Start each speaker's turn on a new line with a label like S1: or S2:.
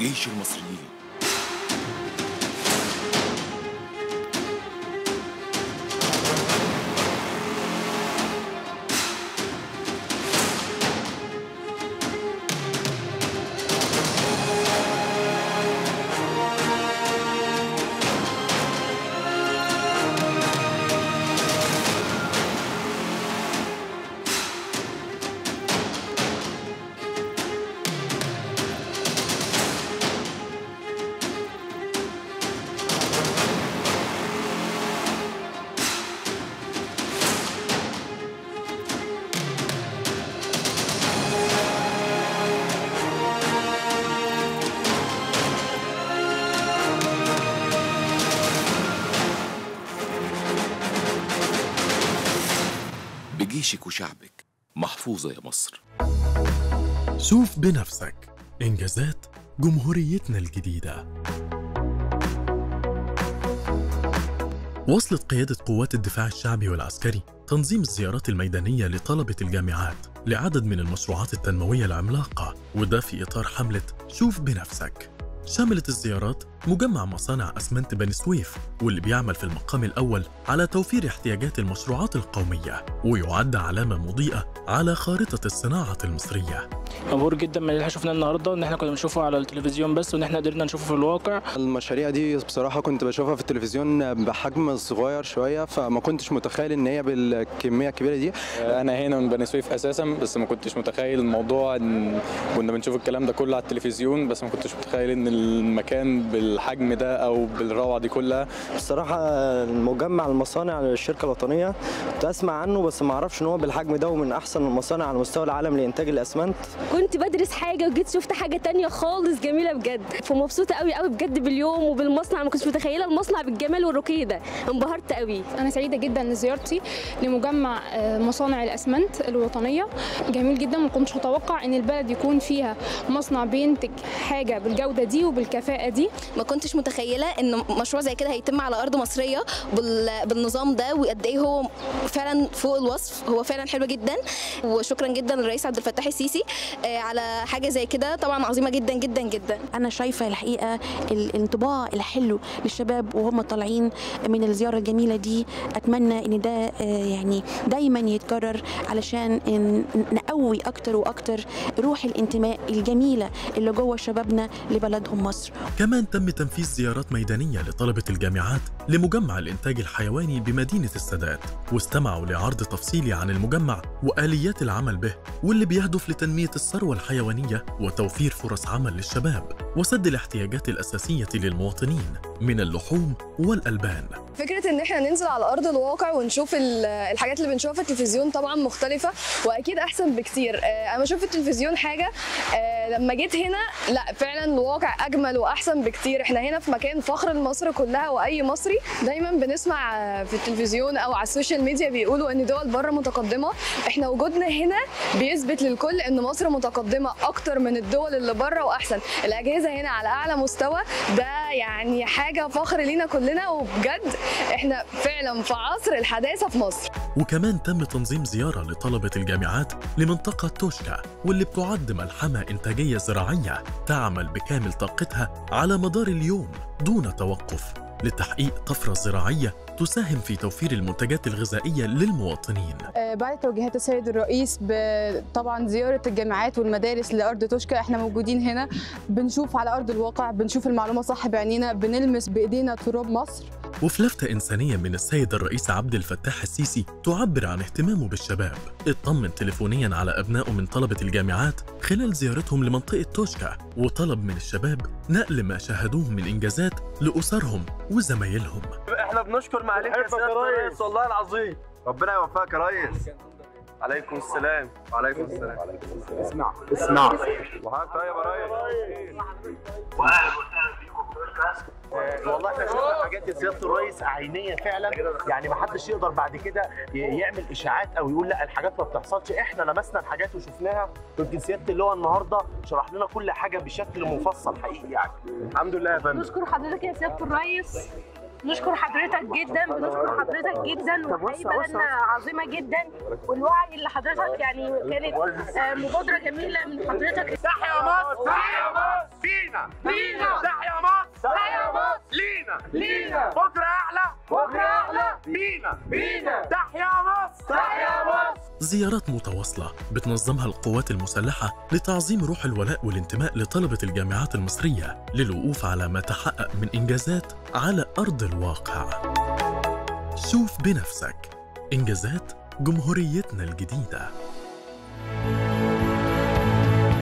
S1: جيش المصريين بجيشك وشعبك محفوظة يا مصر.
S2: شوف بنفسك. إنجازات جمهوريتنا الجديدة. وصلت قيادة قوات الدفاع الشعبي والعسكري تنظيم الزيارات الميدانية لطلبة الجامعات لعدد من المشروعات التنموية العملاقة وده في إطار حملة شوف بنفسك. شملت الزيارات مجمع مصانع أسمنت بني سويف واللي بيعمل في المقام الأول على توفير احتياجات المشروعات القومية ويعد علامة مضيئة على خارطة الصناعة المصرية.
S3: مبهور جدا من اللي إحنا شفناه النهارده إن إحنا كنا بنشوفه على التلفزيون بس وإن إحنا قدرنا نشوفه في الواقع.
S4: المشاريع دي بصراحة كنت بشوفها في التلفزيون بحجم صغير شوية فما كنتش متخيل إن هي بالكمية الكبيرة دي.
S5: أنا هنا من بني سويف أساسا بس ما كنتش متخيل الموضوع إن كنا بنشوف الكلام ده كله على التلفزيون بس ما كنتش متخيل إن المكان بالحجم ده أو بالروعة دي كلها.
S6: بصراحة المجمع المصانع للشركة الوطنية كنت أسمع عنه بس ما أعرفش إن هو بالحجم ده ومن أحسن المصانع على مستوى العالم لإنتاج الأسمنت.
S7: كنت بدرس حاجة وجيت شفت حاجة تانية خالص جميلة بجد. فمبسوطة قوي قوي بجد باليوم وبالمصنع. ما كنتش متخيلة المصنع بالجمال والرقي ده. انبهرت قوي.
S8: أنا سعيدة جدا لزيارتي لمجمع آه، مصانع الأسمنت الوطنية. جميل جدا. ما كنتش متوقع إن البلد يكون فيها مصنع بينتج حاجة بالجودة دي وبالكفاءة دي.
S9: ما كنتش متخيلة إن مشروع زي كده هيتم على أرض مصرية بال- بالنظام ده وقد إيه هو فعلا فوق الوصف. هو فعلا حلو جدا. وشكرا جدا للرئيس عبد الفتاح السيسي. على حاجة زي كده. طبعا عظيمة جدا جدا جدا.
S10: أنا شايفة الحقيقة الانطباع الحلو للشباب وهم طالعين من الزيارة الجميلة دي. أتمنى إن ده آه، يعني دايما يتكرر علشان إن- نقوي أكتر وأكتر روح الانتماء الجميلة اللي جوه شبابنا لبلدهم مصر.
S2: كمان تم تنفيذ زيارات ميدانية لطلبة الجامعات لمجمع الإنتاج الحيواني بمدينة السادات. واستمعوا لعرض تفصيلي عن المجمع وآليات العمل به واللي بيهدف لتنمية الثروة الحيوانية وتوفير فرص عمل للشباب وسد الاحتياجات الأساسية للمواطنين من اللحوم والألبان.
S11: فكرة إن إحنا ننزل على أرض الواقع ونشوف ال- الحاجات اللي بنشوفها في التلفزيون طبعا مختلفة وأكيد أحسن بكتير. آه، أنا بشوف في التلفزيون حاجة آه، لما جيت هنا لا فعلا الواقع أجمل وأحسن بكتير. إحنا هنا في مكان فخر لمصر كلها وأي مصري دايما بنسمع آه، في التلفزيون أو على ال social media بيقولوا إن دول بره متقدمة. إحنا وجودنا هنا بيثبت للكل إن مصر متقدمة أكتر من الدول اللي بره وأحسن. الأجهزة هنا على أعلى مستوى. ده يعني حاجة فخر لينا كلنا وبجد إحنا فعلا في عصر الحداثة في مصر.
S2: وكمان تم تنظيم زيارة لطلبة الجامعات لمنطقة توشكا واللي بتعد ملحمة إنتاجية زراعية تعمل بكامل طاقتها على مدار اليوم دون توقف. لتحقيق طفرة زراعية تساهم في توفير المنتجات الغذائية للمواطنين.
S12: آه، بعد توجيهات السيد الرئيس طبعا زيارة الجامعات والمدارس لأرض توشكا إحنا موجودين هنا. بنشوف على أرض الواقع بنشوف المعلومة صح بعينينا بنلمس بإيدينا تراب مصر.
S2: وفي لفتة إنسانية من السيد الرئيس عبد الفتاح السيسي تعبر عن اهتمامه بالشباب. اطمن تليفونيا على أبنائه من طلبة الجامعات خلال زيارتهم لمنطقة توشكا وطلب من الشباب نقل ما شاهدوه من إنجازات لأسرهم وزمايلهم.
S13: إحنا بنشكر معاليك يا سيادة الرئيس. والله العظيم. ربنا يوفقك يا ريس. عليكم السلام. وعليكم السلام. اسمع اسمع. وحضرتك طيب يا ريس. واهلا وسهلا.
S14: والله إحنا شفنا حاجات يا سياده الرئيس عينيه فعلا. يعني ما حدش يقدر بعد كده يعمل إشاعات أو يقول لا الحاجات ما بتحصلش. إحنا لمسنا الحاجات وشفناها. يمكن سياده اللواء النهارده شرح لنا كل حاجة بشكل مفصل حقيقي يعني. الحمد لله يا فندم.
S15: نشكر حضرتك يا سياده الريس. نشكر حضرتك جدا. بنشكر حضرتك جدا. وحقيقي بلدنا عظيمة جدا. والوعي اللي حضرتك يعني كانت آه، مبادرة جميلة من حضرتك.
S14: تحيا مصر. تحيا مصر. فينا.
S15: لينا.
S14: تحيا مصر.
S15: تحيا مصر.
S14: لينا.
S15: لينا.
S14: بكرة أحلى
S15: بكرة أحلى.
S14: بينا.
S15: بينا.
S14: تحيا مصر. تحيا مصر.
S2: زيارات متواصلة. بتنظمها القوات المسلحة لتعظيم روح الولاء والانتماء لطلبة الجامعات المصرية للوقوف على ما تحقق من إنجازات على أرض الواقع. شوف بنفسك. إنجازات جمهوريتنا الجديدة.